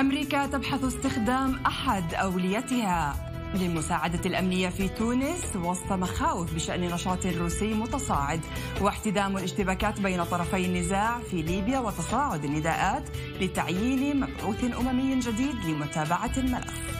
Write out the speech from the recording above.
أمريكا تبحث استخدام أحد أوليتها للمساعدة الأمنية في تونس وسط مخاوف بشأن نشاط روسي متصاعد واحتدام الاشتباكات بين طرفي النزاع في ليبيا وتصاعد النداءات لتعيين مبعوث أممي جديد لمتابعة الملف.